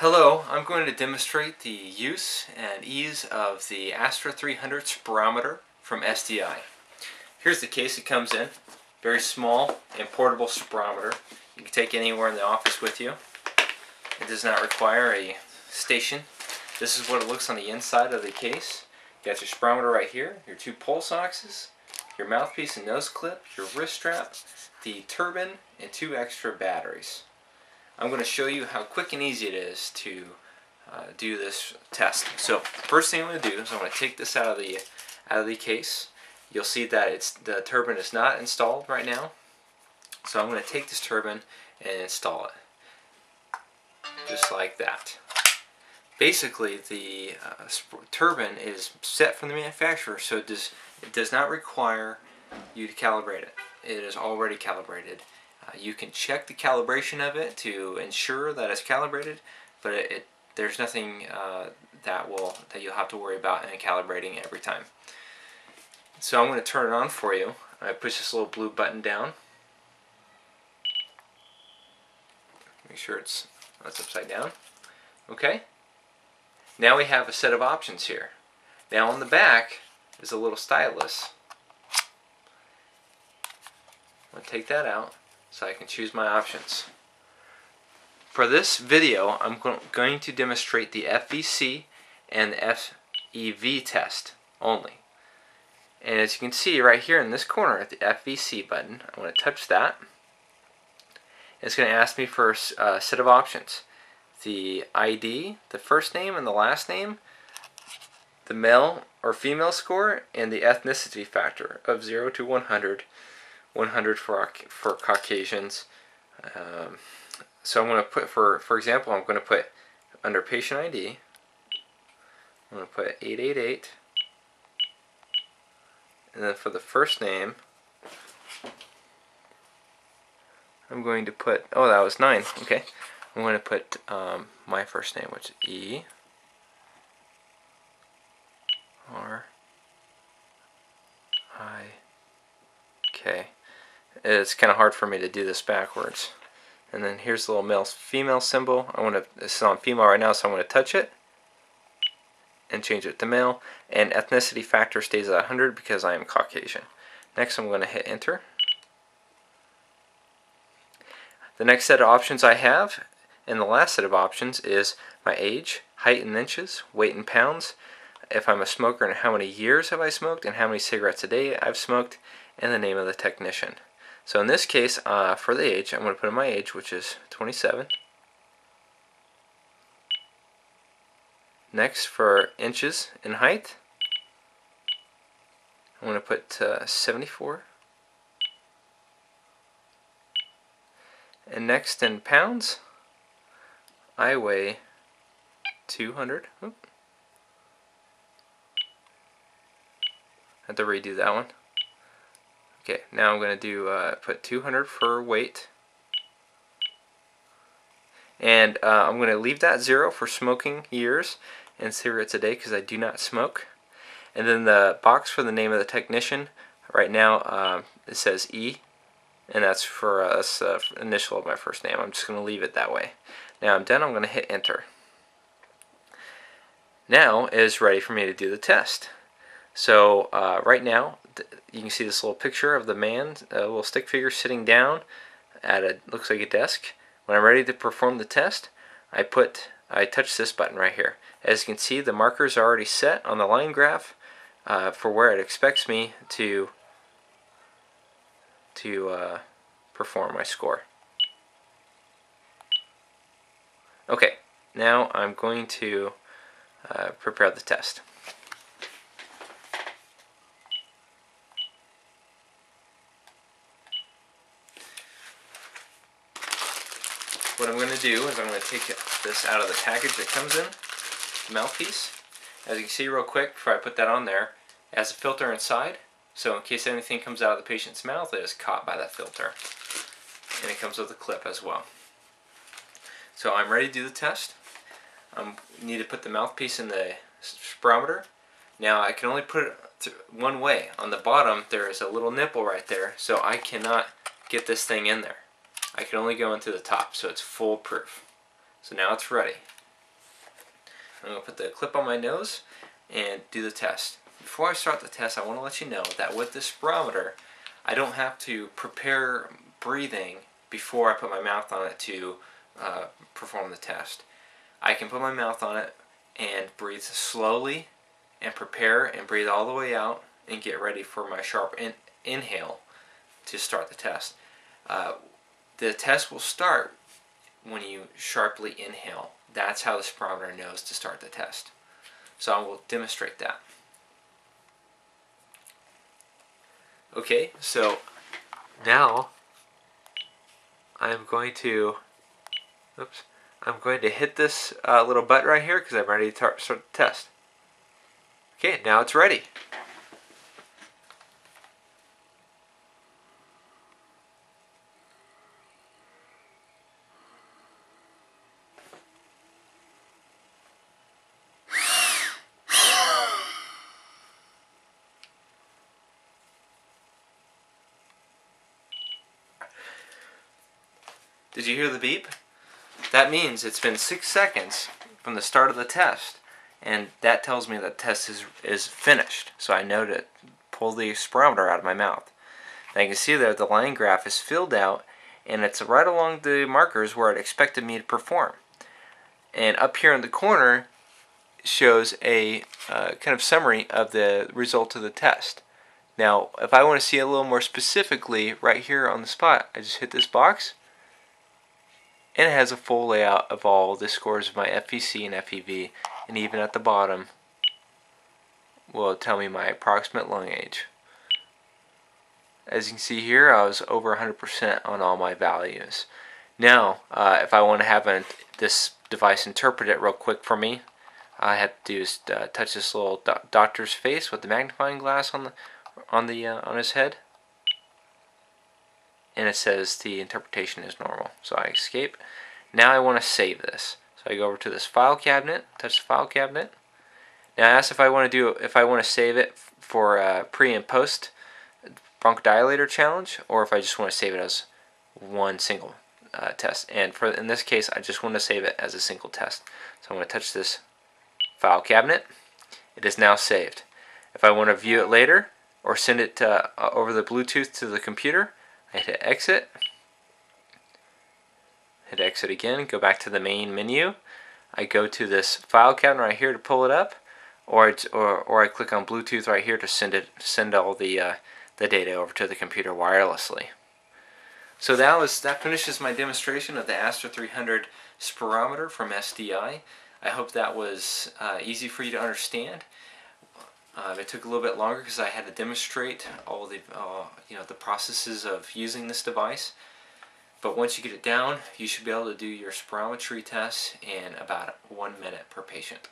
Hello, I'm going to demonstrate the use and ease of the Astra 300 spirometer from SDI. Here's the case it comes in. Very small and portable spirometer. You can take anywhere in the office with you. It does not require a station. This is what it looks on the inside of the case. You got your spirometer right here, your two pulse oxes, your mouthpiece and nose clip, your wrist strap, the turbine, and two extra batteries. I'm going to show you how quick and easy it is to uh, do this test. So first thing I'm going to do is I'm going to take this out of the out of the case. You'll see that it's the turbine is not installed right now. So I'm going to take this turbine and install it. Just like that. Basically the uh, turbine is set from the manufacturer so it does, it does not require you to calibrate it. It is already calibrated. Uh, you can check the calibration of it to ensure that it's calibrated, but it, it there's nothing uh, that will that you'll have to worry about in calibrating every time. So I'm going to turn it on for you. I push this little blue button down. Make sure it's that's upside down. Okay. Now we have a set of options here. Now on the back is a little stylus. I'm going to take that out so I can choose my options. For this video, I'm going to demonstrate the FVC and FEV test only. And as you can see right here in this corner at the FVC button, I'm going to touch that. It's going to ask me for uh, a set of options. The ID, the first name and the last name, the male or female score, and the ethnicity factor of 0 to 100 100 for for Caucasians. Um, so I'm going to put for for example I'm going to put under patient ID. I'm going to put 888, and then for the first name. I'm going to put, oh that was 9, okay. I'm going to put um, my first name, which is E R I K it's kind of hard for me to do this backwards. And then here's the little male female symbol. I want to this is on female right now, so I'm going to touch it and change it to male. And ethnicity factor stays at 100 because I am Caucasian. Next, I'm going to hit enter. The next set of options I have, and the last set of options, is my age, height in inches, weight in pounds, if I'm a smoker and how many years have I smoked, and how many cigarettes a day I've smoked, and the name of the technician. So in this case, uh, for the age, I'm going to put in my age, which is 27. Next, for inches in height, I'm going to put uh, 74. And next in pounds, I weigh 200. Oop. Have to redo that one. Okay, now I'm going to do uh, put 200 for weight. And uh, I'm going to leave that zero for smoking years and cigarettes a day because I do not smoke. And then the box for the name of the technician, right now uh, it says E, and that's for us uh, initial of my first name. I'm just going to leave it that way. Now I'm done, I'm going to hit enter. Now is ready for me to do the test. So uh, right now you can see this little picture of the man, a little stick figure sitting down at a looks like a desk. When I'm ready to perform the test, I put I touch this button right here. As you can see, the markers are already set on the line graph uh, for where it expects me to to uh, perform my score. Okay, now I'm going to uh, prepare the test. What I'm going to do is I'm going to take this out of the package that comes in, the mouthpiece. As you can see real quick, before I put that on there, it has a filter inside, so in case anything comes out of the patient's mouth, it is caught by that filter. And it comes with a clip as well. So I'm ready to do the test. I need to put the mouthpiece in the spirometer. Now I can only put it one way. On the bottom there is a little nipple right there, so I cannot get this thing in there. I can only go into the top, so it's foolproof. So now it's ready. I'm going to put the clip on my nose and do the test. Before I start the test, I want to let you know that with this spirometer, I don't have to prepare breathing before I put my mouth on it to uh, perform the test. I can put my mouth on it and breathe slowly and prepare and breathe all the way out and get ready for my sharp in inhale to start the test. Uh, the test will start when you sharply inhale. That's how the spirometer knows to start the test. So I will demonstrate that. Okay, so now I'm going to, oops, I'm going to hit this uh, little button right here because I'm ready to start the test. Okay, now it's ready. Did you hear the beep? That means it's been six seconds from the start of the test, and that tells me that test is, is finished. So I know to pull the spirometer out of my mouth. And you can see there the line graph is filled out, and it's right along the markers where it expected me to perform. And up here in the corner shows a uh, kind of summary of the result of the test. Now, if I want to see a little more specifically, right here on the spot, I just hit this box, and it has a full layout of all the scores of my FVC and FEV and even at the bottom will tell me my approximate lung age. As you can see here I was over 100% on all my values. Now uh, if I want to have an, this device interpret it real quick for me I have to do is uh, touch this little do doctor's face with the magnifying glass on the on the uh, on his head and it says the interpretation is normal. So I escape. Now I want to save this. So I go over to this file cabinet, touch the file cabinet. Now I ask if I want to do if I want to save it for uh, pre and post bronchodilator challenge, or if I just want to save it as one single uh, test. And for in this case, I just want to save it as a single test. So I'm going to touch this file cabinet. It is now saved. If I want to view it later or send it uh, over the Bluetooth to the computer, I hit exit. Hit exit again, go back to the main menu. I go to this file cabinet right here to pull it up, or or, or I click on Bluetooth right here to send it send all the uh, the data over to the computer wirelessly. So that was that finishes my demonstration of the Astra 300 spirometer from SDI. I hope that was uh, easy for you to understand. Uh, it took a little bit longer because I had to demonstrate all the uh, you know the processes of using this device. But once you get it down, you should be able to do your spirometry tests in about one minute per patient.